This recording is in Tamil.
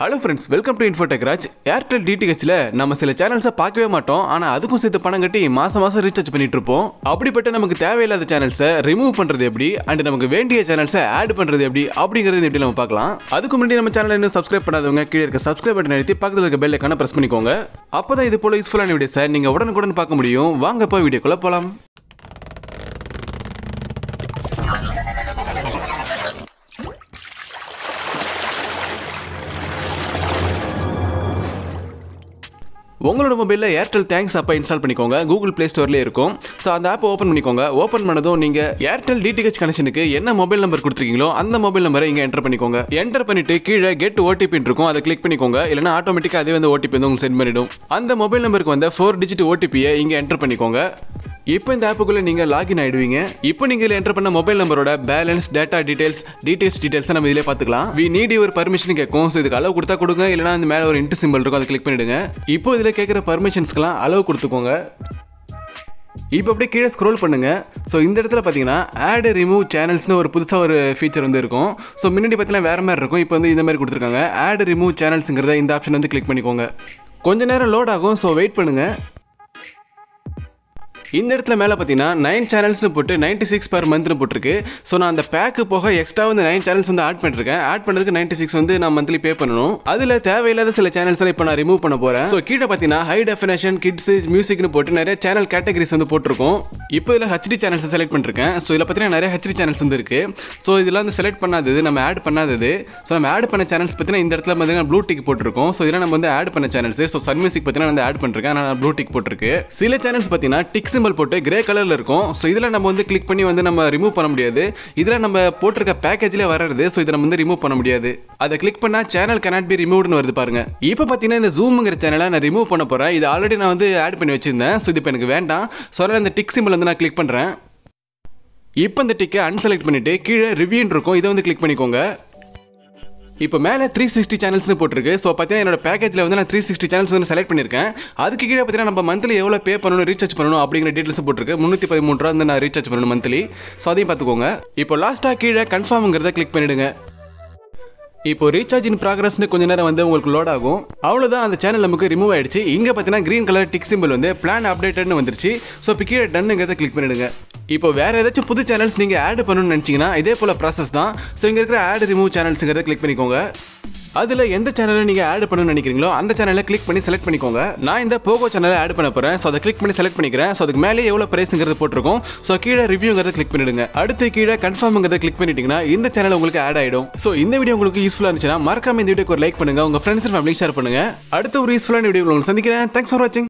Hello friends welcome to Infotech Raj Airtel டிடிஹெச்சில் நம்ம சில சேனல்ஸை பார்க்கவே மாட்டோம். ஆனால் அதுக்கும் சேர்த்து பணம் கட்டி மாதம் மாதம் ரீசார்ஜ் பண்ணிட்டு இருப்போம். அப்படிப்பட்ட நமக்கு தேவையில்லாத சேனல்ஸை ரிமூவ் பண்ணுறது எப்படி? அண்ட் நமக்கு வேண்டிய சேனல்ஸை ஆட் பண்ணுறது எப்படி? அப்படிங்கிறது எப்படி நம்ம பார்க்கலாம். அதுக்கு முன்னாடி நம்ம சேனலை இன்னும் சப்ஸ்கிரைப் பண்ணாதவங்க கீழே இருக்க சப்ஸ்கிரைப் பட்டன் அழுத்தி பக்கத்தில் இருக்க பெல் ஐக்கான ப்ரெஸ் பண்ணிக்கோங்க. அப்போ தான் இது போல் யூஸ்ஃபுல்லான வீடியோஸை நீங்கள் உடனுக்குடன் பார்க்க முடியும். வாங்க இப்போ வீடியோக்குள்ளே போகலாம் உங்களோட மொபைலில் ஏர்டெல் தேங்க்ஸ் அப்போ இன்ஸ்டால் பண்ணிக்கோங்க. கூகுள் ப்ளே ஸ்டோர்லேயே இருக்கும். ஸோ அந்த ஆப்பை ஓப்பன் பண்ணிக்கோங்க. ஓப்பன் பண்ணதும் நீங்கள் ஏர்டெல் டிடிஹெச் கனெக்ஷனுக்கு என்ன மொபைல் நம்பர் கொடுத்துருக்கீங்களோ அந்த மொபைல் நம்பரை இங்கே என்டர் பண்ணிக்கோங்க. என்டர் பண்ணிட்டு கீழே கெட் ஓடிபி இருக்கும் அதை கிளிக் பண்ணிக்கோங்க. இல்லைனா ஆட்டோமேட்டிக்காக அதே வந்து ஓடிபி வந்து உங்களுக்கு சென்ட் பண்ணிடும். அந்த மொபைல் நம்பருக்கு வந்த ஃபோர் டிஜிட் ஓடிபியை இங்கே என்டர் பண்ணிக்கோங்க. இப்போ இந்த ஆப்புக்குள்ளே நீங்கள் லாகின் ஆயிடுவீங்க. இப்போ நீங்கள் இதில் என்டர் பண்ண மொபைல் நம்பரோட balance data details details details நம்ம இதிலே பார்த்துக்கலாம். வி நீடி ஒரு பர்மிஷன் கேட்கும். ஸோ இதுக்கு அளவு கொடுத்தா கொடுங்க. இல்லைனா அந்த மேலே ஒரு இன்ட்டு சிம்பிள் இருக்கும் அதை கிளிக் பண்ணிடுங்க. இப்போ இதில் கேட்குற பர்மிஷன்ஸ்க்கெலாம் அளவு கொடுத்துக்கோங்க. இப்போ அப்படியே கீழே ஸ்க்ரோல் பண்ணுங்கள் ஸோ இந்த இடத்துல பார்த்தீங்கன்னா ஆடு ரிமூவ் சேனல்ஸ்னு ஒரு புதுசாக ஒரு ஃபீச்சர் வந்து இருக்கும். ஸோ முன்னாடி பார்த்தீங்கன்னா வேறு மாதிரி இருக்கும். இப்போ வந்து இந்த மாதிரி கொடுத்துருக்காங்க. ஆட் ரிமூவ் சேனல்ஸுங்கிறத இந்த ஆப்ஷன் வந்து கிளிக் பண்ணிக்கோங்க. கொஞ்ச நேரம் லோட் ஆகும். ஸோ வெயிட் பண்ணுங்கள் இந்த இடத்துல மேலே பார்த்தீங்கன்னா நைன் சேனல்ஸ்னு போட்டு நைன்ட்டி சிக்ஸ் பர் மந்த்னு போட்டிருக்கு. ஸோ நான் அந்த பேக்கு போக எக்ஸ்ட்ரா வந்து நைன் சேனல்ஸ் வந்து ஆட் பண்ணிருக்கேன். ஆட் பண்ணதுக்கு நைன்ட்டி சிக்ஸ் வந்து நான் மந்த்லி பே பண்ணணும். அதில் தேவையில்லாத சில சேனல்ஸ் இப்போ நான் ரிமூவ் பண்ண போகிறேன் ஸோ கீழே பார்த்தீங்கன்னா ஹை டெஃபினேஷன் கிட்ஸ் மியூசிக்னு போட்டு நிறைய சேனல் கேட்டகரிஸ் வந்து போட்டிருக்கோம். இப்போ இதில் ஹச்டி சேனல்ஸ் செலக்ட் பண்ணிருக்கேன். ஸோ இதில் பார்த்தீங்கன்னா நிறைய ஹச்டி சேனல்ஸ் வந்து இருக்குது ஸோ இதெல்லாம் வந்து செலக்ட் பண்ணாதது நம்ம ஆட் பண்ணாதது. ஸோ நம்ம ஆட் பண்ண சேனல்ஸ் பார்த்தீங்கன்னா இந்த இடத்துல பார்த்தீங்கன்னா ப்ளூ டிக் போட்டிருக்கோம். ஸோ இதெல்லாம் நம்ம வந்து ஆட் பண்ண சேனல்ஸ் ஸோ சன் மியூசிக் பார்த்தீங்கன்னா வந்து ஆட் பண்ணிருக்கேன். நான் ப்ளூ டிக் போட்டிருக்கு. சில சேனல்ஸ் பார்த்தீங்கன்னா டிக்ஸ் சிம்பிள் போட்டு கிரே கலரில் இருக்கும். ஸோ இதில் நம்ம வந்து கிளிக் பண்ணி வந்து நம்ம ரிமூவ் பண்ண முடியாது. இதில் நம்ம போட்டிருக்க பேக்கேஜ்லேயே வர்றது ஸோ இதை நம்ம வந்து ரிமூவ் பண்ண முடியாது. அதை கிளிக் பண்ணால் சேனல் கனாட் பி ரிமூவ்னு வருது பாருங்க. இப்போ பார்த்தீங்கன்னா இந்த ஜூம்ங்கிற சேனலை நான் ரிமூவ் பண்ண போகிறேன் இது ஆல்ரெடி நான் வந்து ஆட் பண்ணி வச்சிருந்தேன். ஸோ இது இப்போ எனக்கு வேண்டாம். ஸோ அதனால் இந்த டிக் சிம்பிள் வந்து நான் கிளிக் பண்ணுறேன் இப்போ இந்த டிக்கை அன்செலக்ட் பண்ணிவிட்டு கீழே ரிவ்யூன்னு இருக்கும். இதை வந்து கிளிக் பண்ணிக்கோங்க. இப்போ மேலே த்ரீ சிக்ஸ்டி சேனல்ஸ்னு போட்டிருக்கு. ஸோ பார்த்தீங்கன்னா என்னோட பேக்கேஜில் வந்து நான் த்ரீ சிக்ஸ்டி சேனல்ஸ் வந்து செலக்ட் பண்ணியிருக்கேன். அதுக்கு கீழே பார்த்தீங்கன்னா நம்ம மந்த்லி எவ்வளோ பே பண்ணணும் ரீசார்ஜ் பண்ணணும் அப்படிங்கிற டீட்டெயில்ஸ் போட்டிருக்கு. முந்நூற்றி பதிமூணு ரூபா வந்து நான் ரீசார்ஜ் பண்ணணும் மந்த்லி ஸோ அதையும் பார்த்துக்கோங்க. இப்போ லாஸ்ட்டாக கீழே கன்ஃபார்ம்ங்கிறத கிளிக் பண்ணிவிடுங்க இப்போ ரீசார்ஜ் இன் ப்ராக்ரஸ்னு கொஞ்ச நேரம் வந்து உங்களுக்கு லோட் ஆகும். அவ்வளோதான் அந்த சேனல் நமக்கு ரிமூவ் ஆயிடுச்சு. இங்கே பார்த்தீங்கன்னா க்ரீன் கலர் டிக் சிம்பிள் வந்து பிளான் அப்டேட்டட்னு வந்துருச்சு. ஸோ இப்போ கீழே டன்னுங்கிறத கிளிக் பண்ணிடுங்க. இப்போ வேற ஏதாச்சும் புது சேனல்ஸ் நீங்கள் ஆட் பண்ணணும்னு நினச்சிங்கன்னா இதே போல் ப்ராசஸ் தான். ஸோ இங்கே இருக்கிற ஆட் ரிமூவ் சேனல்ஸுங்கிறத கிளிக் பண்ணிக்கோங்க. அதில் எந்த சேனலை நீங்கள் ஆட் பண்ணணும்னு நினைக்கிறீங்களோ அந்த சேனலை கிளிக் பண்ணி செலக்ட் பண்ணிக்கோங்க. நான் இந்த போகோ சேனலை ஆட் பண்ண போகிறேன் ஸோ அதை கிளிக் பண்ணி செலக்ட் பண்ணிக்கிறேன். ஸோ அதுக்கு மேலே எவ்வளோ ப்ரைஸுங்கிறது போட்டிருக்கோம். ஸோ கீழே ரிவ்யூங்கிறத கிளிக் பண்ணிடுங்க. அடுத்து கீழே கன்ஃபார்ம்ங்கிறத கிளிக் பண்ணிட்டீங்கன்னா இந்த சேனல் உங்களுக்கு ஆட் ஆகிடும் ஸோ இந்த வீடியோ உங்களுக்கு யூஸ்ஃபுல்லாக இருந்துச்சுன்னா மறக்காம இந்த வீடியோக்கு ஒரு லைக் பண்ணுங்க. உங்கள் ஃப்ரெண்ட்ஸ் அண்ட் ஃபேமிலி ஷேர் பண்ணுங்க. அடுத்த ஒரு யூஸ்ஃபுல்லான வீடியோ உங்களுக்கு சந்திக்கிறேன். தேங்க்ஸ் ஃபார் வாட்சிங்